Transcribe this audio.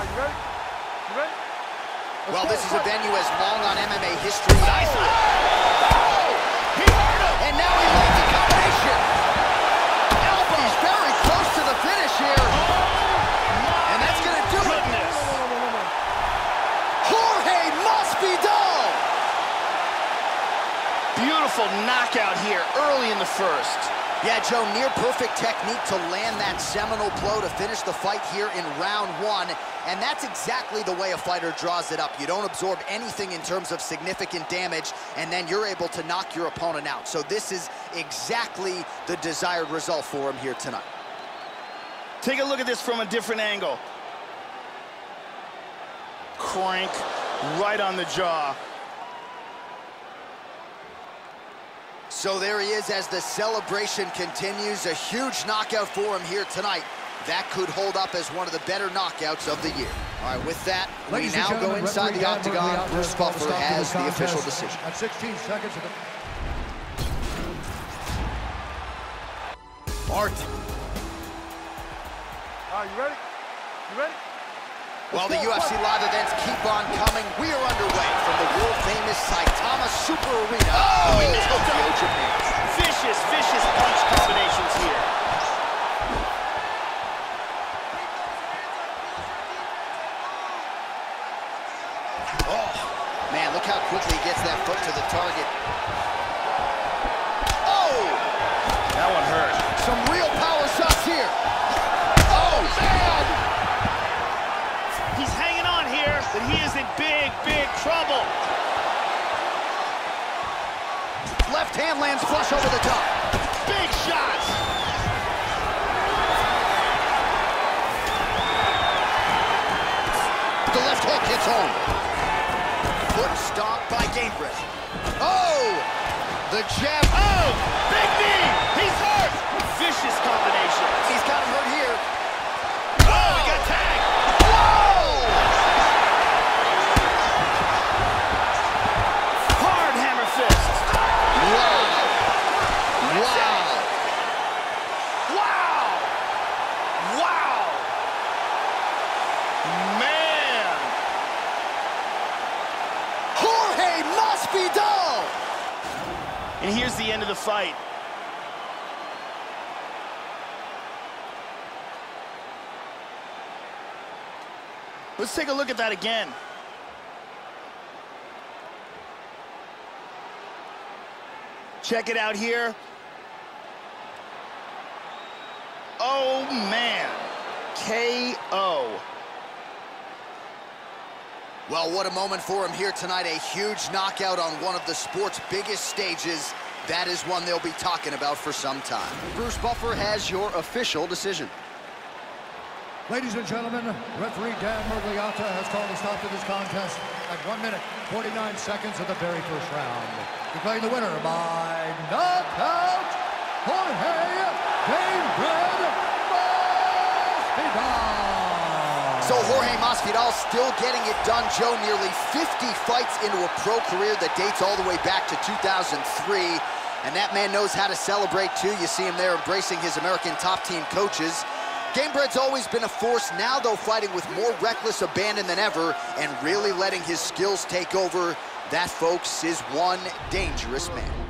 you ready? You ready? Let's Well, go, this is a venue as long on MMA history. Nice. Oh! He hurt him. And now he lands a combination. Elbows very close to the finish here. Oh, and that's going to do it. Goodness. Jorge Masvidal. Beautiful knockout here early in the first. Yeah, Joe, near perfect technique to land that seminal blow to finish the fight here in round one. And that's exactly the way a fighter draws it up. You don't absorb anything in terms of significant damage, and then you're able to knock your opponent out. So this is exactly the desired result for him here tonight. Take a look at this from a different angle. Crank right on the jaw. So there he is as the celebration continues. A huge knockout for him here tonight. That could hold up as one of the better knockouts of the year. All right, with that, Ladies we now go inside the octagon. Murphy Bruce has Buffer has this the official decision. At 16 seconds of the... Art. All right, you ready? You ready? While Let's the go, UFC live events keep on coming, we are underway from the world-famous Saitama Super Arena Oh, he in nailed Tokyo, him. Japan. Vicious, vicious punch combinations here. Oh, man, look how quickly he gets that foot to the target. Oh, That one hurt. some real power shots here. Oh, man! He's hanging on here, but he is in big, big trouble. Left hand lands flush over the top. Big shots. The left hook hits home. Foot stomp by Gamebred. Oh! The jab. Oh, big knee. He's hurt. Vicious combination. And here's the end of the fight. Let's take a look at that again. Check it out here. Oh, man. KO. Well, what a moment for him here tonight. A huge knockout on one of the sport's biggest stages. That is one they'll be talking about for some time. Bruce Buffer has your official decision. Ladies and gentlemen, referee Dan Miragliotta has called a stop to this contest at 1 minute, 49 seconds of the very first round. Declaring the winner by knockout, Jorge Gamebred Masvidal. So Jorge Masvidal still getting it done, Joe. Nearly 50 fights into a pro career that dates all the way back to 2003. And that man knows how to celebrate, too. You see him there embracing his American top team coaches. Gamebred's always been a force, now, though, fighting with more reckless abandon than ever and really letting his skills take over. That, folks, is one dangerous man.